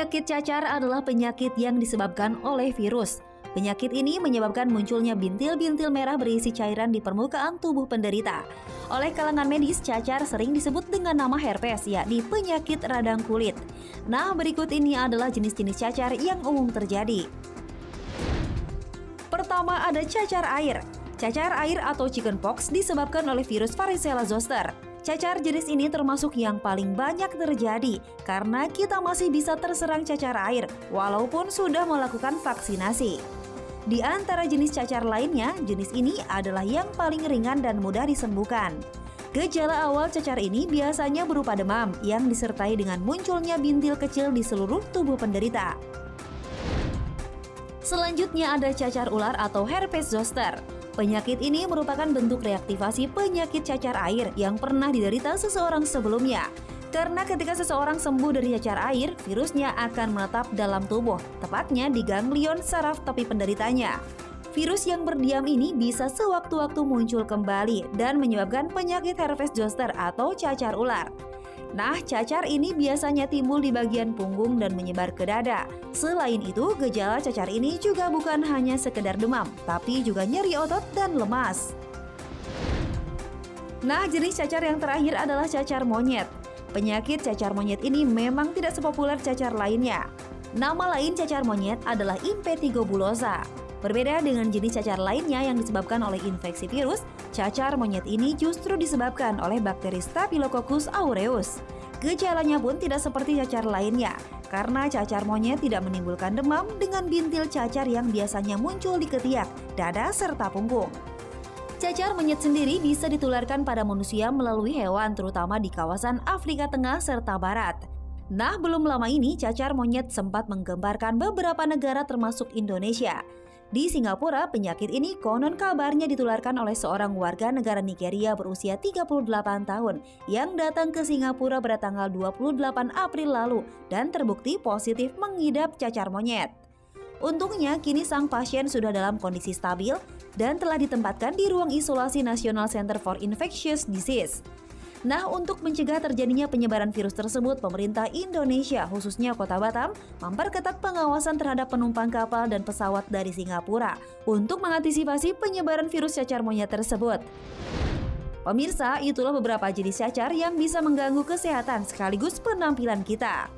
Penyakit cacar adalah penyakit yang disebabkan oleh virus. Penyakit ini menyebabkan munculnya bintil-bintil merah berisi cairan di permukaan tubuh penderita. Oleh kalangan medis, cacar sering disebut dengan nama herpes, yakni penyakit radang kulit. Nah, berikut ini adalah jenis-jenis cacar yang umum terjadi. Pertama ada cacar air. Cacar air atau chickenpox disebabkan oleh virus varicella zoster. Cacar jenis ini termasuk yang paling banyak terjadi karena kita masih bisa terserang cacar air walaupun sudah melakukan vaksinasi. Di antara jenis cacar lainnya, jenis ini adalah yang paling ringan dan mudah disembuhkan. Gejala awal cacar ini biasanya berupa demam yang disertai dengan munculnya bintil kecil di seluruh tubuh penderita. Selanjutnya ada cacar ular atau herpes zoster. Penyakit ini merupakan bentuk reaktivasi penyakit cacar air yang pernah diderita seseorang sebelumnya. Karena ketika seseorang sembuh dari cacar air, virusnya akan menetap dalam tubuh, tepatnya di ganglion saraf tepi penderitanya. Virus yang berdiam ini bisa sewaktu-waktu muncul kembali dan menyebabkan penyakit herpes zoster atau cacar ular. Nah, cacar ini biasanya timbul di bagian punggung dan menyebar ke dada. Selain itu, gejala cacar ini juga bukan hanya sekedar demam, tapi juga nyeri otot dan lemas. Nah, jenis cacar yang terakhir adalah cacar monyet. Penyakit cacar monyet ini memang tidak sepopuler cacar lainnya. Nama lain cacar monyet adalah impetigo bulosa. Berbeda dengan jenis cacar lainnya yang disebabkan oleh infeksi virus, cacar monyet ini justru disebabkan oleh bakteri Staphylococcus aureus. Gejalanya pun tidak seperti cacar lainnya, karena cacar monyet tidak menimbulkan demam dengan bintil cacar yang biasanya muncul di ketiak, dada, serta punggung. Cacar monyet sendiri bisa ditularkan pada manusia melalui hewan, terutama di kawasan Afrika Tengah serta Barat. Nah, belum lama ini cacar monyet sempat menggemparkan beberapa negara termasuk Indonesia. Di Singapura, penyakit ini konon kabarnya ditularkan oleh seorang warga negara Nigeria berusia 38 tahun yang datang ke Singapura pada tanggal 28 April lalu dan terbukti positif mengidap cacar monyet. Untungnya, kini sang pasien sudah dalam kondisi stabil dan telah ditempatkan di ruang isolasi National Center for Infectious Disease. Nah, untuk mencegah terjadinya penyebaran virus tersebut, pemerintah Indonesia, khususnya Kota Batam, memperketat pengawasan terhadap penumpang kapal dan pesawat dari Singapura untuk mengantisipasi penyebaran virus cacar monyet tersebut. Pemirsa, itulah beberapa jenis cacar yang bisa mengganggu kesehatan sekaligus penampilan kita.